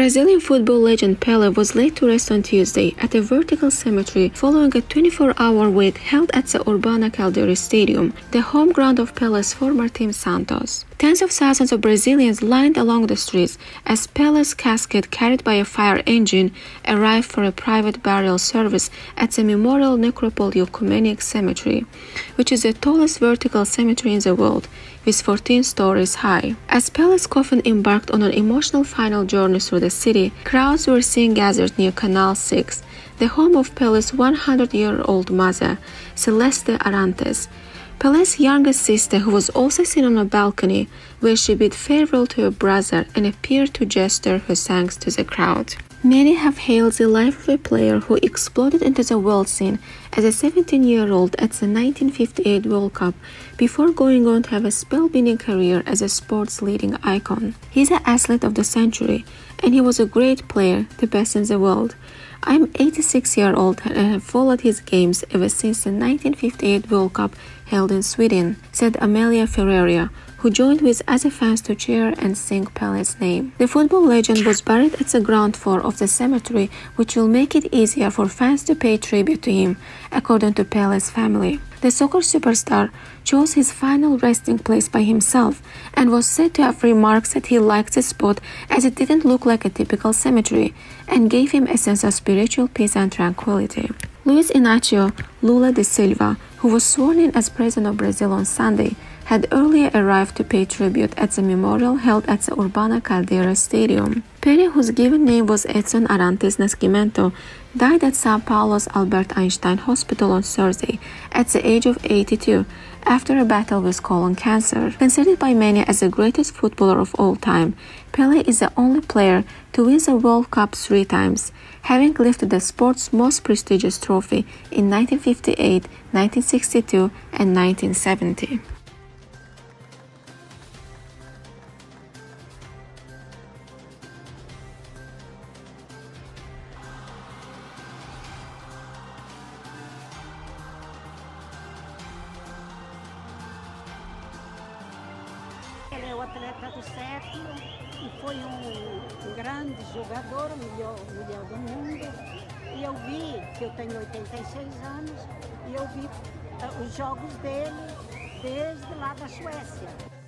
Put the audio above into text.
Brazilian football legend Pele was laid to rest on Tuesday at a vertical cemetery following a 24-hour wake held at the Urbano Caldeira Stadium, the home ground of Pele's former team Santos. Tens of thousands of Brazilians lined along the streets as Pele's casket carried by a fire engine arrived for a private burial service at the Memorial Necropole Ecumenic Cemetery, which is the tallest vertical cemetery in the world, with 14 stories high. As Pele's coffin embarked on an emotional final journey through the city, crowds were seen gathered near Canal 6, the home of Pele's 100-year-old mother, Celeste Arantes, Pele's youngest sister, who was also seen on a balcony, where she bid farewell to her brother and appeared to gesture her thanks to the crowd. Many have hailed the life of a player who exploded into the world scene as a 17 year old at the 1958 World Cup before going on to have a spellbinding career as a sports leading icon. He's an athlete of the century and he was a great player, the best in the world. I'm 86 year old and have followed his games ever since the 1958 World Cup held in Sweden, said Amelia Ferreira, who joined with other fans to cheer and sing Pele's name. The football legend was buried at the ground floor of the cemetery, which will make it easier for fans to pay tribute to him, according to Pele's family. The soccer superstar chose his final resting place by himself and was said to have remarked that he liked the spot as it didn't look like a typical cemetery and gave him a sense of spiritual peace and tranquility. Luis Inácio Lula da Silva, who was sworn in as president of Brazil on Sunday, had earlier arrived to pay tribute at the memorial held at the Urbano Caldeira Stadium. Pele, whose given name was Edson Arantes Nascimento, died at Sao Paulo's Albert Einstein Hospital on Thursday at the age of 82 after a battle with colon cancer. Considered by many as the greatest footballer of all time, Pele is the only player to win the World Cup three times, having lifted the sport's most prestigious trophy in 1958, 1962, and 1970. Atleta do século e foi um, um grande jogador, melhor, melhor do mundo. E eu vi, que eu tenho 86 anos, e eu vi uh, os jogos dele desde lá da Suécia.